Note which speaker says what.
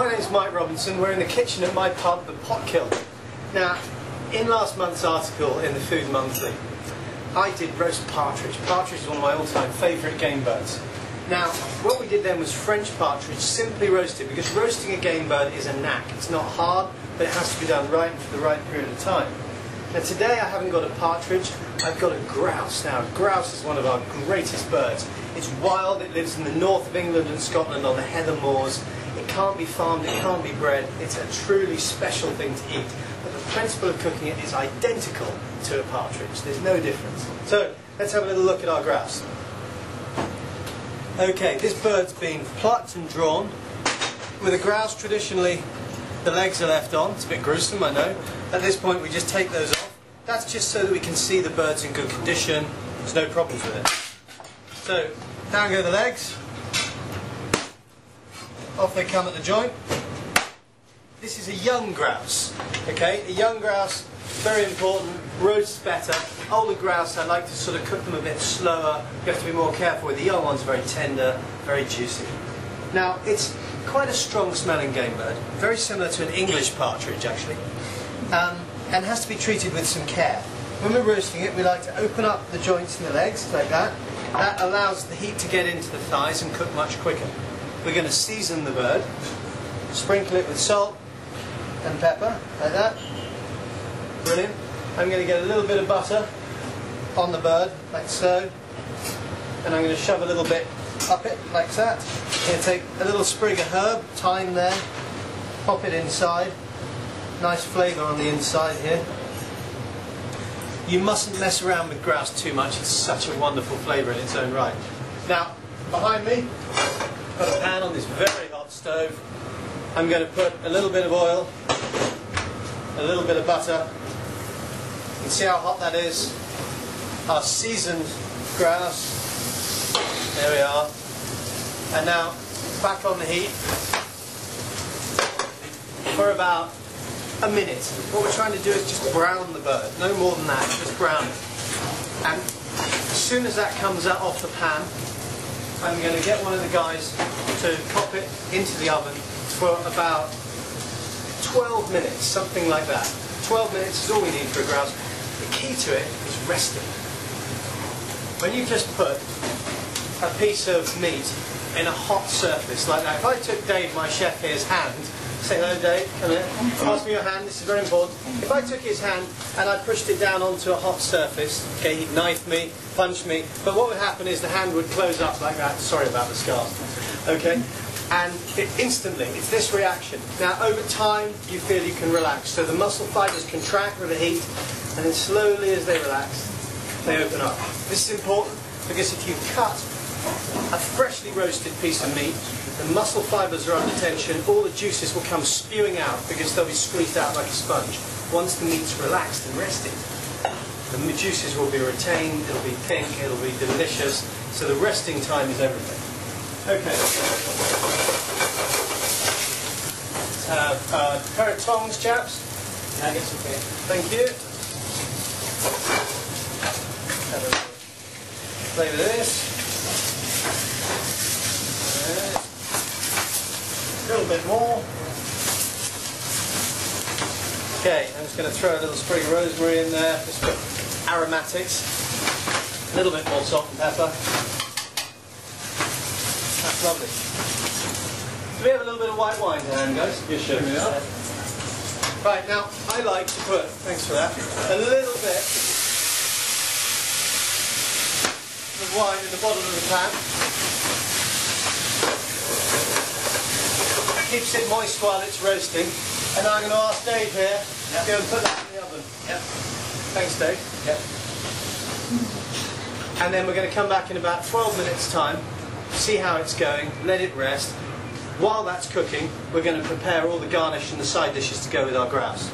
Speaker 1: my name's Mike Robinson. We're in the kitchen at my pub, the Pot Kiln. Now, in last month's article in the Food Monthly, I did roast partridge. Partridge is one of my all-time favourite game birds. Now, what we did then was French partridge, simply roasted, because roasting a game bird is a knack. It's not hard, but it has to be done right and for the right period of time. Now today I haven't got a partridge, I've got a grouse. Now grouse is one of our greatest birds. It's wild, it lives in the north of England and Scotland on the heather moors. It can't be farmed, it can't be bred. It's a truly special thing to eat. But the principle of cooking it is identical to a partridge. There's no difference. So let's have a little look at our grouse. Okay, this bird's been plucked and drawn. With a grouse, traditionally, the legs are left on. It's a bit gruesome, I know. At this point, we just take those off. That's just so that we can see the bird's in good condition. There's no problems with it. So, down go the legs. Off they come at the joint. This is a young grouse. Okay, a young grouse, very important, roasts better. Older grouse, I like to sort of cook them a bit slower. You have to be more careful with. The young ones very tender, very juicy. Now, it's quite a strong smelling game bird, very similar to an English partridge actually, um, and has to be treated with some care. When we're roasting it, we like to open up the joints in the legs, like that. That allows the heat to get into the thighs and cook much quicker. We're going to season the bird, sprinkle it with salt and pepper, like that. Brilliant. I'm going to get a little bit of butter on the bird, like so. And I'm going to shove a little bit up it, like that. I'm going to take a little sprig of herb, thyme there, pop it inside. Nice flavour on the inside here. You mustn't mess around with grouse too much, it's such a wonderful flavour in its own right. Now, behind me, I've a pan on this very hot stove. I'm going to put a little bit of oil, a little bit of butter. You can see how hot that is. Our seasoned grouse. There we are. And now, back on the heat for about a minute. What we're trying to do is just brown the bird, no more than that, just brown it. And as soon as that comes out off the pan, I'm going to get one of the guys to pop it into the oven for about 12 minutes, something like that. 12 minutes is all we need for a grouse. The key to it is resting. When you just put a piece of meat in a hot surface like that, if I took Dave, my chef here's hand, Say hello, Dave. Come here. Pass me your hand. This is very important. If I took his hand and I pushed it down onto a hot surface, okay, he'd knife me, punch me, but what would happen is the hand would close up like that. Sorry about the scar. Okay? And it, instantly, it's this reaction. Now, over time, you feel you can relax. So the muscle fibers contract with the heat, and then slowly as they relax, they open up. This is important because if you cut a freshly roasted piece of meat, the muscle fibres are under tension, all the juices will come spewing out because they'll be squeezed out like a sponge. Once the meat's relaxed and rested, the juices will be retained, it'll be pink, it'll be delicious, so the resting time is everything. Okay. Let's have uh, a pair of tongs, chaps.
Speaker 2: Guess okay.
Speaker 1: Thank you. Have a flavour this. A little bit more. Okay, I'm just going to throw a little sprig of rosemary in there, just for aromatics. A little bit more salt and pepper. That's lovely. Do we have a little bit of white wine to hand, guys?
Speaker 2: Yes, sure.
Speaker 1: Right, now, I like to put, thanks for that, a little bit of wine in the bottom of the pan. Keeps it moist while it's roasting. And I'm going to ask Dave here
Speaker 2: Yep.
Speaker 1: to go and put that in the oven.
Speaker 2: Yep.
Speaker 1: Thanks, Dave.
Speaker 2: Yep.
Speaker 1: And then we're going to come back in about 12 minutes' time, see how it's going, let it rest. While that's cooking, we're going to prepare all the garnish and the side dishes to go with our grouse.